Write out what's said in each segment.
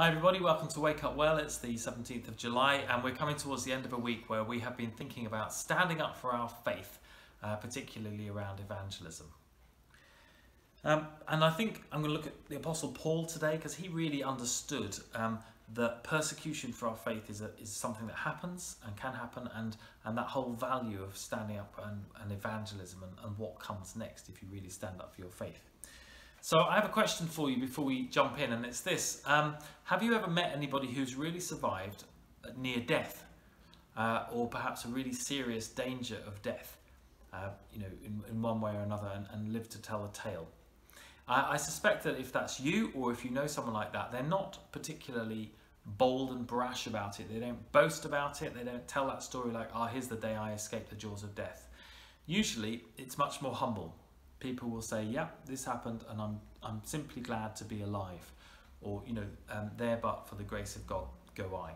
Hi everybody, welcome to Wake Up Well. It's the 17th of July and we're coming towards the end of a week where we have been thinking about standing up for our faith, uh, particularly around evangelism. Um, and I think I'm going to look at the Apostle Paul today because he really understood um, that persecution for our faith is, a, is something that happens and can happen and, and that whole value of standing up and, and evangelism and, and what comes next if you really stand up for your faith. So I have a question for you before we jump in, and it's this: um, Have you ever met anybody who's really survived near death, uh, or perhaps a really serious danger of death, uh, you know, in, in, one way or another, and, and lived to tell the tale? I, I suspect that if that's you, or if you know someone like that, they're not particularly bold and brash about it. They don't boast about it. They don't tell that story like, "Ah, oh, here's the day I escaped the jaws of death." Usually, it's much more humble people will say, "Yeah, this happened, and I'm I'm simply glad to be alive," or you know, um, "There, but for the grace of God, go I."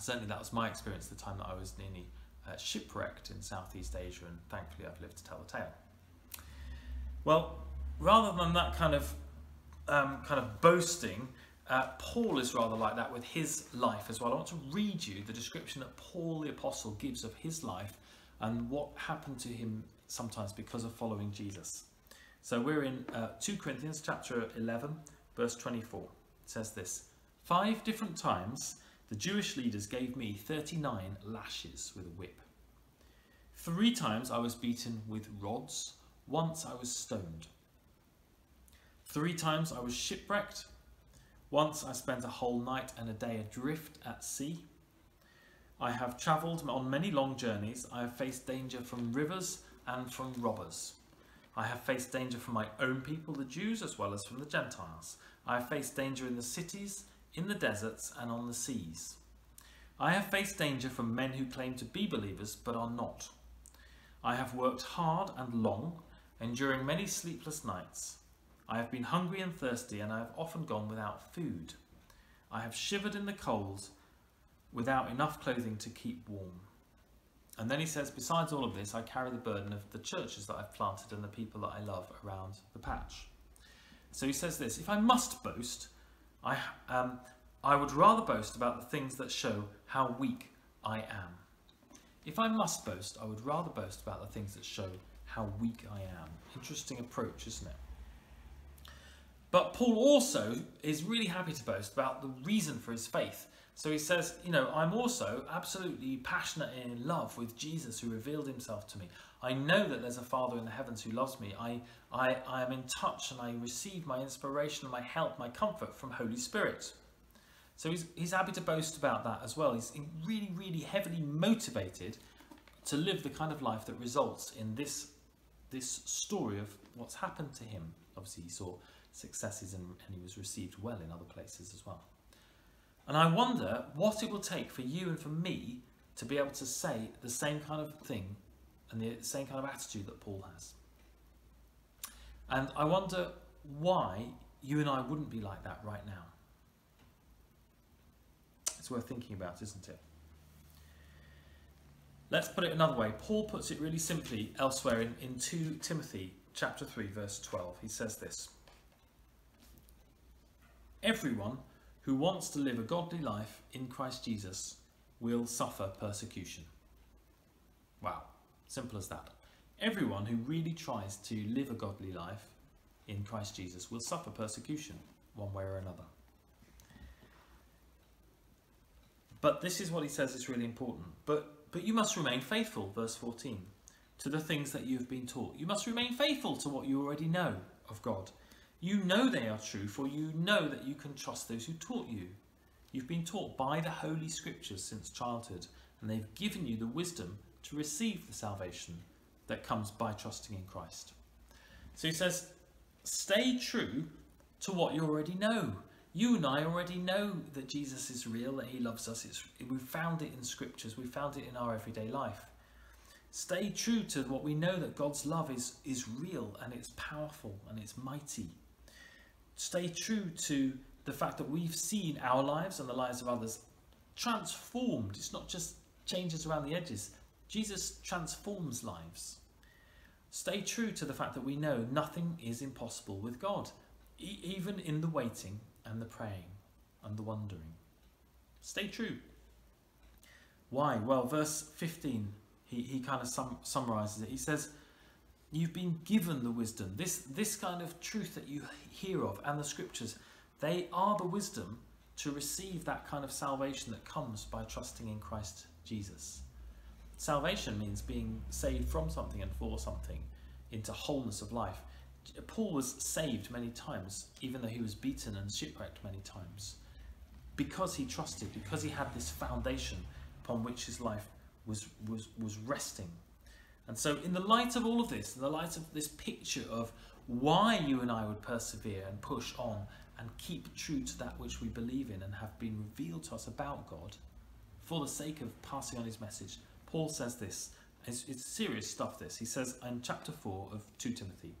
Certainly, that was my experience the time that I was nearly uh, shipwrecked in Southeast Asia, and thankfully, I've lived to tell the tale. Well, rather than that kind of um, kind of boasting, uh, Paul is rather like that with his life as well. I want to read you the description that Paul the Apostle gives of his life and what happened to him sometimes because of following Jesus. So we're in uh, 2 Corinthians chapter 11, verse 24. It says this Five different times the Jewish leaders gave me 39 lashes with a whip. Three times I was beaten with rods. Once I was stoned. Three times I was shipwrecked. Once I spent a whole night and a day adrift at sea. I have travelled on many long journeys. I have faced danger from rivers and from robbers. I have faced danger from my own people, the Jews, as well as from the Gentiles. I have faced danger in the cities, in the deserts, and on the seas. I have faced danger from men who claim to be believers but are not. I have worked hard and long, enduring many sleepless nights. I have been hungry and thirsty, and I have often gone without food. I have shivered in the cold without enough clothing to keep warm. And then he says, besides all of this, I carry the burden of the churches that I've planted and the people that I love around the patch. So he says this if I must boast, I, um, I would rather boast about the things that show how weak I am. If I must boast, I would rather boast about the things that show how weak I am. Interesting approach, isn't it? But Paul also is really happy to boast about the reason for his faith. So he says, you know, I'm also absolutely passionate and in love with Jesus who revealed himself to me. I know that there's a Father in the heavens who loves me. I, I, I am in touch and I receive my inspiration my help, my comfort from Holy Spirit. So he's, he's happy to boast about that as well. He's really, really heavily motivated to live the kind of life that results in this, this story of what's happened to him. Obviously, he saw successes and, and he was received well in other places as well. And I wonder what it will take for you and for me to be able to say the same kind of thing and the same kind of attitude that Paul has. And I wonder why you and I wouldn't be like that right now. It's worth thinking about, isn't it? Let's put it another way. Paul puts it really simply elsewhere in, in 2 Timothy chapter 3 verse 12. He says this. Everyone who wants to live a godly life in Christ Jesus will suffer persecution. Wow, simple as that. Everyone who really tries to live a godly life in Christ Jesus will suffer persecution one way or another. But this is what he says is really important. But, but you must remain faithful, verse 14, to the things that you have been taught. You must remain faithful to what you already know of God you know they are true, for you know that you can trust those who taught you. You've been taught by the Holy Scriptures since childhood, and they've given you the wisdom to receive the salvation that comes by trusting in Christ. So he says, stay true to what you already know. You and I already know that Jesus is real, that he loves us. It's, we've found it in scriptures, we've found it in our everyday life. Stay true to what we know that God's love is, is real and it's powerful and it's mighty stay true to the fact that we've seen our lives and the lives of others transformed. It's not just changes around the edges. Jesus transforms lives. Stay true to the fact that we know nothing is impossible with God, e even in the waiting and the praying. and the wondering. Stay true. Why? Well, verse 15, he, he kind of sum, summarizes it. He says, You've been given the wisdom. This, this kind of truth that you hear of and the scriptures, they are the wisdom to receive that kind of salvation that comes by trusting in Christ Jesus. Salvation means being saved from something and for something into wholeness of life. Paul was saved many times, even though he was beaten and shipwrecked many times, because he trusted, because he had this foundation upon which his life was, was, was resting. And so, in the light of all of this, in the light of this picture of why you and I would persevere and push on and keep true to that which we believe in and have been revealed to us about God, for the sake of passing on his message, Paul says this. It's, it's serious stuff, this. He says in chapter 4 of 2 Timothy,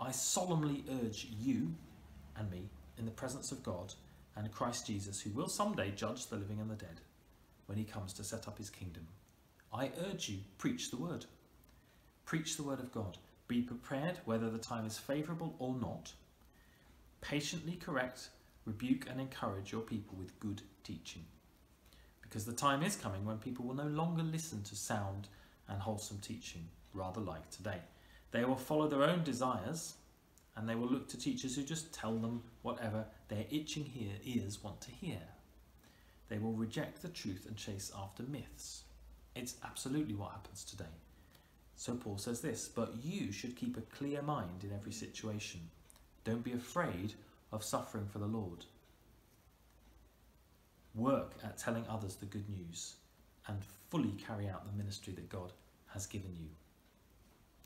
I solemnly urge you and me in the presence of God and Christ Jesus, who will someday judge the living and the dead when he comes to set up his kingdom. I urge you, preach the word. Preach the word of God. Be prepared whether the time is favourable or not. Patiently correct, rebuke, and encourage your people with good teaching. Because the time is coming when people will no longer listen to sound and wholesome teaching, rather like today. They will follow their own desires and they will look to teachers who just tell them whatever their itching ears want to hear. They will reject the truth and chase after myths. It's absolutely what happens today. So Paul says this, but you should keep a clear mind in every situation. Don't be afraid of suffering for the Lord. Work at telling others the good news and fully carry out the ministry that God has given you.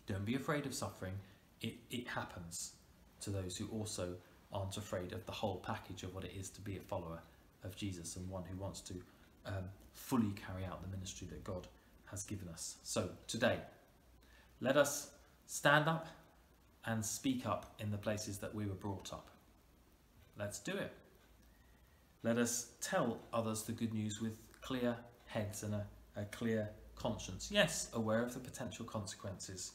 Don't be afraid of suffering. It, it happens to those who also aren't afraid of the whole package of what it is to be a follower of Jesus and one who wants to um, fully carry out the ministry that God has given us. So today, let us stand up and speak up in the places that we were brought up. Let's do it. Let us tell others the good news with clear heads and a, a clear conscience. Yes, aware of the potential consequences,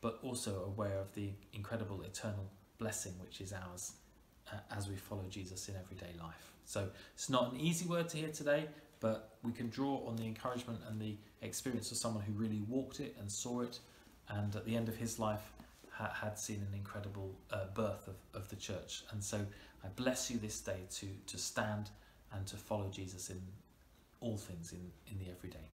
but also aware of the incredible eternal blessing which is ours uh, as we follow Jesus in everyday life. So it's not an easy word to hear today, but we can draw on the encouragement and the experience of someone who really walked it and saw it, and at the end of his life ha- had seen an incredible uh, birth of, of the church. And so I bless you this day to, to stand and to follow Jesus in all things in, in the everyday.